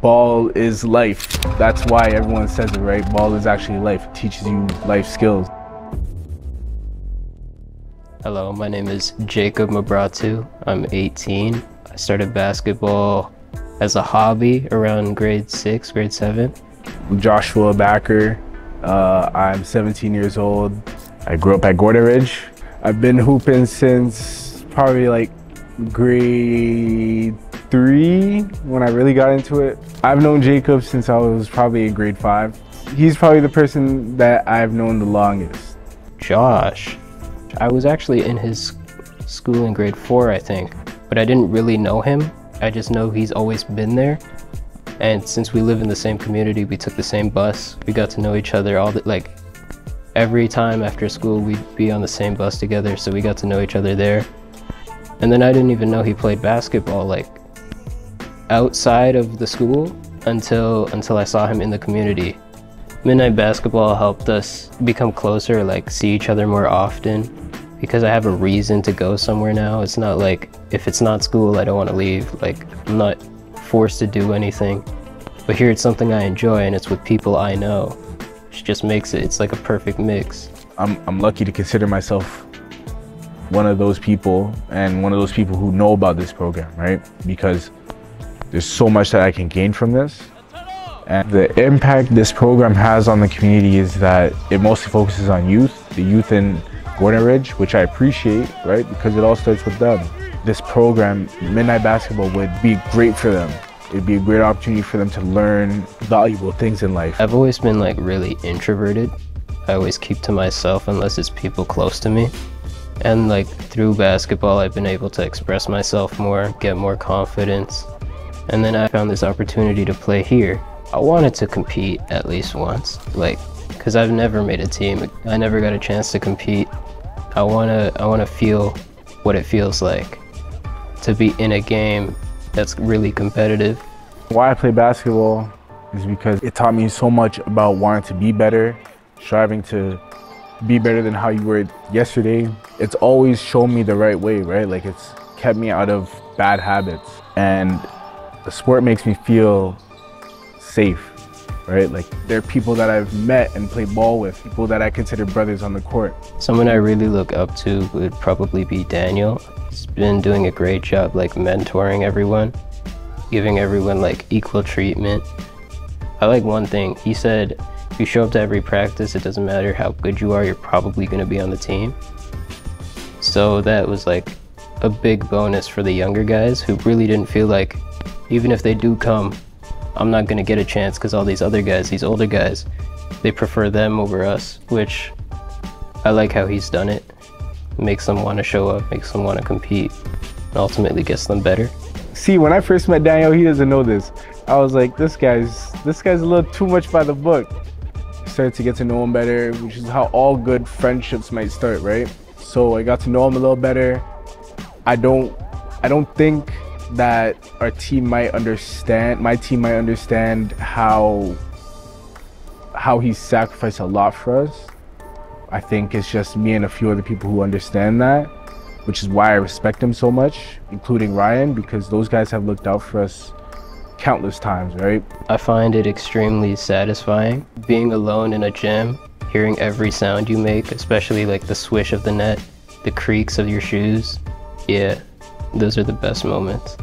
ball is life. That's why everyone says it, right? Ball is actually life. It teaches you life skills. Hello, my name is Jacob Mebrahtu. I'm 18. I started basketball as a hobby around grade six, grade seven. Joshua Bakker. Uh, I'm 17 years old. I grew up at Gordonridge. I've been hooping since probably like grade three when I really got into it. I've known Jacob since I was probably in grade five. He's probably the person that I've known the longest. Josh. I was actually in his school in grade four, I think, but I didn't really know him. I just know he's always been there. And since we live in the same community, we took the same bus. We got to know each other all the, like every time after school we'd be on the same bus together, so we got to know each other there. And then I didn't even know he played basketball like outside of the school until until I saw him in the community. Midnight basketball helped us become closer, like see each other more often because I have a reason to go somewhere now. It's not like if it's not school, I don't want to leave. Like I'm not forced to do anything. But here it's something I enjoy and it's with people I know. Which just makes it, it's like a perfect mix. I'm, I'm lucky to consider myself one of those people and one of those people who know about this program, right? Because there's so much that I can gain from this. And the impact this program has on the community is that it mostly focuses on youth, the youth in Gordonridge, which I appreciate, right? Because it all starts with them. This program, Midnight Basketball, would be great for them. It'd be a great opportunity for them to learn valuable things in life. I've always been like really introverted. I always keep to myself unless it's people close to me. And like through basketball, I've been able to express myself more, get more confidence. And then I found this opportunity to play here. I wanted to compete at least once, like, cause I've never made a team. I never got a chance to compete. I wanna, I wanna feel what it feels like to be in a game that's really competitive. Why I play basketball is because it taught me so much about wanting to be better, striving to be better than how you were yesterday. It's always shown me the right way, right? Like it's kept me out of bad habits. And the sport makes me feel safe, right? Like there are people that I've met and played ball with, people that I consider brothers on the court. Someone I really look up to would probably be Daniel. He's been doing a great job like mentoring everyone, giving everyone like equal treatment. I like one thing. He said, if you show up to every practice, it doesn't matter how good you are, you're probably going to be on the team. So that was like a big bonus for the younger guys who really didn't feel like even if they do come, I'm not gonna get a chance because all these other guys, these older guys, they prefer them over us, which I like how he's done it. Makes them want to show up, makes them want to compete, and ultimately gets them better. See, when I first met Daniel, he doesn't know this. I was like, this guy's this guy's a little too much by the book. Started to get to know him better, which is how all good friendships might start, right? So I got to know him a little better. I don't I don't think that our team might understand my team might understand how how he sacrificed a lot for us. I think it's just me and a few other people who understand that which is why i respect him so much including ryan because those guys have looked out for us countless times right? I find it extremely satisfying being alone in a gym, hearing every sound you make, especially like the swish of the net, the creaks of your shoes. Yeah, those are the best moments.